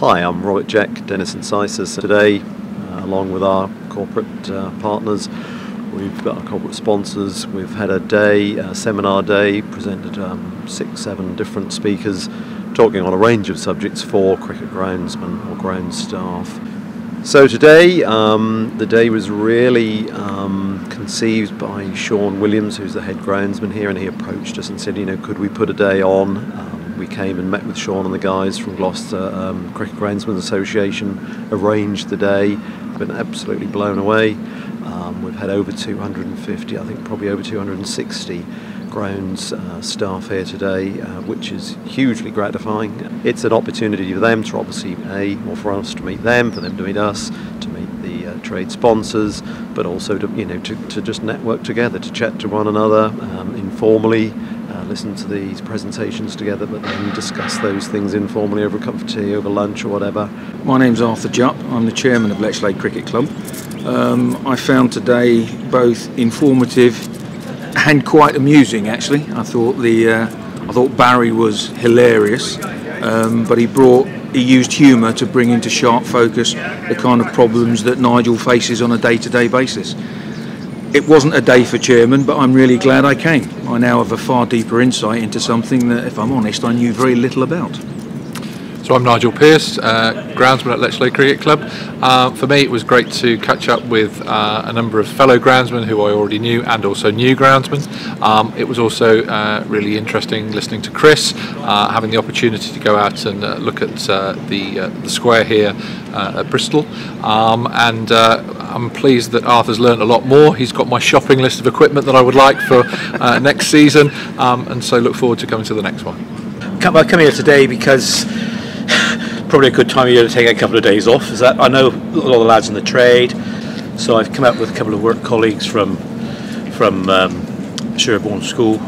Hi, I'm Robert Jack, Dennis and SISIS. Today, uh, along with our corporate uh, partners, we've got our corporate sponsors. We've had a day, a seminar day, presented um, six, seven different speakers talking on a range of subjects for cricket groundsmen or ground staff. So today, um, the day was really um, conceived by Sean Williams, who's the head groundsman here, and he approached us and said, you know, could we put a day on? We came and met with Sean and the guys from Gloucester um, Cricket Groundsmen Association, arranged the day, been absolutely blown away. Um, we've had over 250, I think probably over 260 grounds uh, staff here today, uh, which is hugely gratifying. It's an opportunity for them to obviously, A, or for us to meet them, for them to meet us, to meet the uh, trade sponsors, but also to, you know, to, to just network together, to chat to one another um, informally, uh, listen to these presentations together, but then discuss those things informally over a cup of tea, over lunch, or whatever. My name's Arthur Jupp. I'm the chairman of Lechlade Cricket Club. Um, I found today both informative and quite amusing. Actually, I thought the uh, I thought Barry was hilarious, um, but he brought he used humour to bring into sharp focus the kind of problems that Nigel faces on a day-to-day basis. It wasn't a day for chairman, but I'm really glad I came. I now have a far deeper insight into something that, if I'm honest, I knew very little about. So I'm Nigel Pearce, uh, groundsman at Lechlade Cricket Club. Uh, for me, it was great to catch up with uh, a number of fellow groundsmen who I already knew and also new groundsmen. Um, it was also uh, really interesting listening to Chris, uh, having the opportunity to go out and uh, look at the, the square here at Bristol. Um, and I'm pleased that Arthur's learned a lot more. He's got my shopping list of equipment that I would like for next season, um, and so look forward to coming to the next one. Come, I come here today because probably a good time of year to take a couple of days off. Is that I know a lot of the lads in the trade, so I've come up with a couple of work colleagues from from um, Sherborne School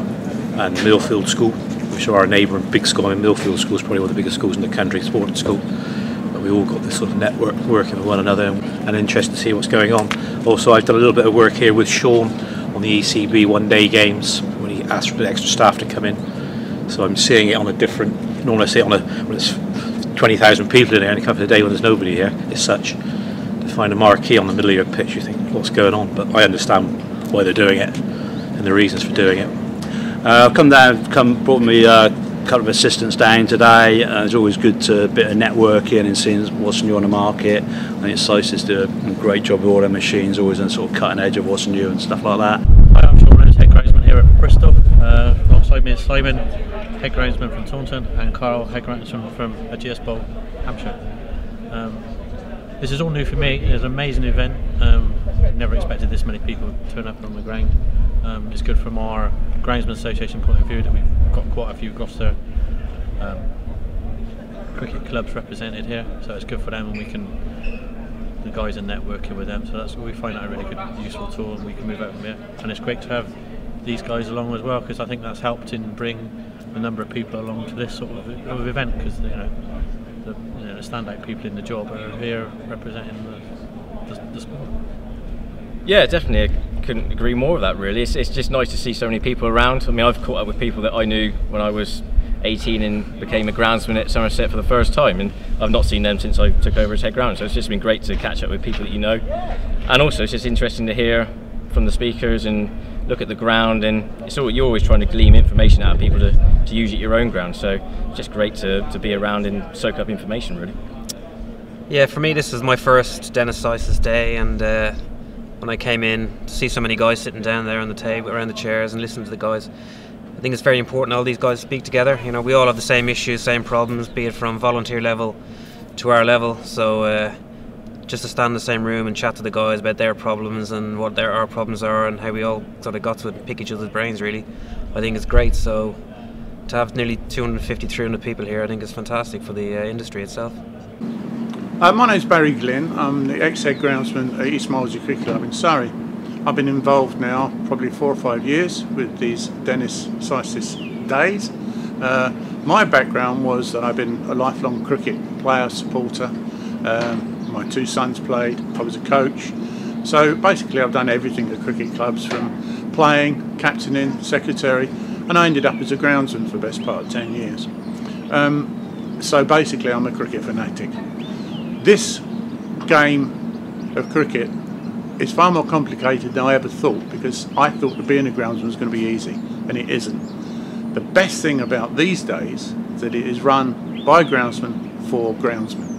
and Millfield School, which are our neighbour neighbouring big school. I mean, Millfield School is probably one of the biggest schools in the country, sports school. But we all got this sort of network working with one another and, interested to see what's going on. Also, I've done a little bit of work here with Sean on the ECB one day games when he asked for the extra staff to come in. So I'm seeing it on a different. Normally, I see it on a when it's 20,000 people in there in a couple of day when there's nobody here as such. To find a marquee on the middle of your pitch, you think, what's going on? But I understand why they're doing it and the reasons for doing it. Uh, I've come down, come brought me uh, a couple of assistants down today. Uh, it's always good to a bit of networking and seeing what's new on the market. I think SISIS do a great job with all their machines, always on sort of cutting edge of what's new and stuff like that. Hi, I'm Sean Rose, head here at Bristol. Uh, alongside me is Simon, head groundsman from Taunton, and Carl, head groundsman from Ageas Bowl, Hampshire. Um, this is all new for me. It's an amazing event. Um, never expected this many people to turn up on the ground. Um, it's good from our Groundsman Association point of view that we've got quite a few Gloucester um, cricket clubs represented here, so it's good for them, and we can the guys are networking with them. So that's we find that a really good, useful tool, and we can move out from here. And it's great to have these guys along as well because I think that's helped in bring a number of people along to this sort of, of event because you know the, you know the standout people in the job are here representing the, the, the sport. Yeah, definitely. I couldn't agree more with that. Really, it's, it's just nice to see so many people around. I mean, I've caught up with people that I knew when I was 18 and became a groundsman at Somerset for the first time, and I've not seen them since I took over as head ground. So it's just been great to catch up with people that you know, and also it's just interesting to hear from the speakers and look at the ground and it's all, you're always trying to glean information out of people to, to use at your own ground. So it's just great to, to be around and soak up information really. Yeah for me this is my first Dennis SISIS day and uh, when I came in to see so many guys sitting down there on the table around the chairs and listen to the guys. I think it's very important all these guys speak together. You know we all have the same issues same problems be it from volunteer level to our level. So uh, just to stand in the same room and chat to the guys about their problems and what their our problems are and how we all sort of got to pick each other's brains really. I think it's great so to have nearly 250 300 people here I think is fantastic for the uh, industry itself. Uh, my name's Barry Glynn. I'm the ex-head groundsman at East Molesey Cricket Club in Surrey. I've been involved now probably four or five years with these Dennis SISIS days. Uh, my background was that I've been a lifelong cricket player supporter um, my two sons played, I was a coach. So basically I've done everything at cricket clubs from playing, captaining, secretary, and I ended up as a groundsman for the best part of 10 years. Um, so basically, I'm a cricket fanatic. This game of cricket is far more complicated than I ever thought because I thought that being a groundsman was going to be easy, and it isn't. The best thing about these days is that it is run by groundsmen for groundsmen.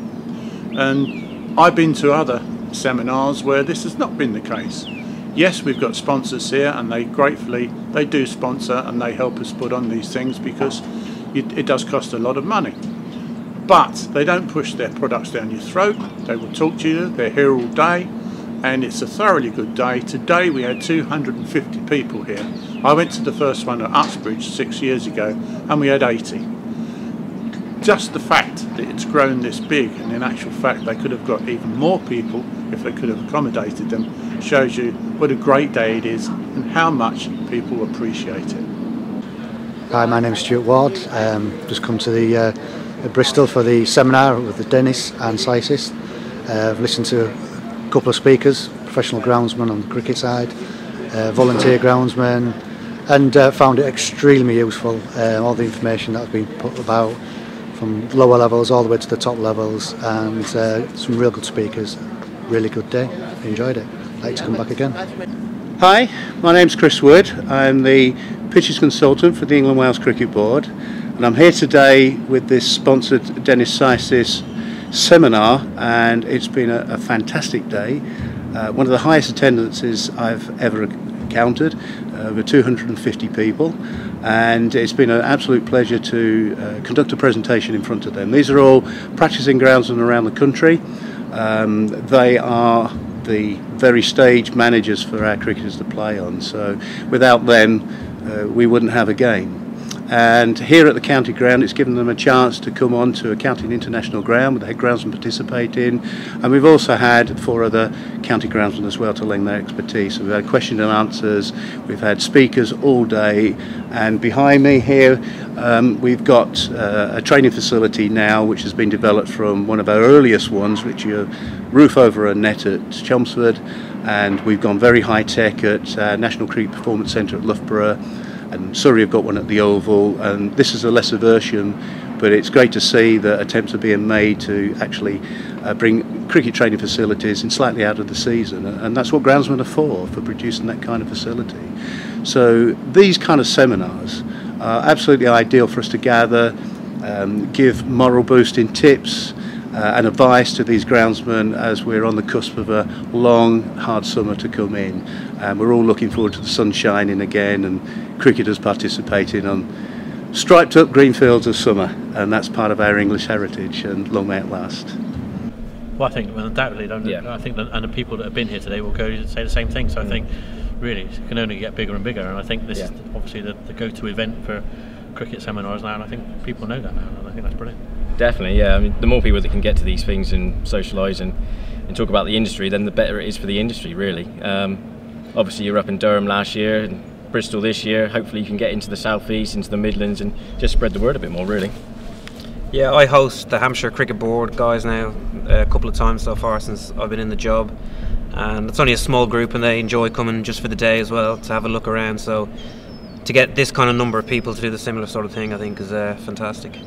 And I've been to other seminars where this has not been the case. Yes, we've got sponsors here, and they gratefully they do sponsor and they help us put on these things because it, it does cost a lot of money. But they don't push their products down your throat. They will talk to you. They're here all day, and it's a thoroughly good day. Today we had 250 people here. I went to the first one at Uxbridge six years ago, and we had 80 just the fact that it's grown this big, and in actual fact they could have got even more people if they could have accommodated them, shows you what a great day it is and how much people appreciate it. Hi, my name's Stuart Ward. Um, just come to the uh, Bristol for the seminar with the Dennis and SISIS. Uh, I've listened to a couple of speakers, professional groundsmen on the cricket side, uh, volunteer groundsmen, and uh, found it extremely useful. Uh, all the information that has been put about from lower levels all the way to the top levels, and uh, some real good speakers. Really good day. Enjoyed it. like to come back again. Hi, my name's Chris Wood. I'm the pitches consultant for the England and Wales Cricket Board, and I'm here today with this sponsored Dennis SISIS seminar, and it's been a, a fantastic day. Uh, one of the highest attendances I've ever encountered, uh, over 250 people, and it's been an absolute pleasure to uh, conduct a presentation in front of them. These are all practicing grounds groundsmen around the country. Um, they are the very stage managers for our cricketers to play on, so without them, uh, we wouldn't have a game. And here at the county ground, it's given them a chance to come on to a county international ground with the head groundsman participate in. And we've also had four other county groundsmen as well to lend their expertise. So we've had question and answers, we've had speakers all day. And behind me here, um, we've got uh, a training facility now which has been developed from one of our earliest ones, which is roof over a net at Chelmsford. And we've gone very high tech at uh, National Cricket Performance Centre at Loughborough and Surrey have got one at the Oval, and this is a lesser version, but it's great to see that attempts are being made to actually uh, bring cricket training facilities in slightly out of the season, and that's what groundsmen are for, for producing that kind of facility. So these kind of seminars are absolutely ideal for us to gather, um, give moral boosting tips, uh, and advice to these groundsmen as we're on the cusp of a long, hard summer to come in. And we're all looking forward to the sun shining again and cricketers participating on striped up green fields of summer. And that's part of our English heritage, and long may it last. Well, I think well, undoubtedly, don't yeah. I think that, and the people that have been here today will go and say the same thing. So I think really it can only get bigger and bigger. And I think this yeah. is obviously the, the go-to event for cricket seminars now, and I think people know that now, and I think that's brilliant. Definitely, yeah. I mean, the more people that can get to these things and socialise and, and talk about the industry, then the better it is for the industry, really. Um, obviously, you're up in Durham last year and Bristol this year. Hopefully, you can get into the southeast, into the Midlands, and just spread the word a bit more, really. Yeah, I host the Hampshire Cricket Board guys now a couple of times so far since I've been in the job, and it's only a small group, and they enjoy coming just for the day as well to have a look around. So, to get this kind of number of people to do the similar sort of thing, I think is uh, fantastic.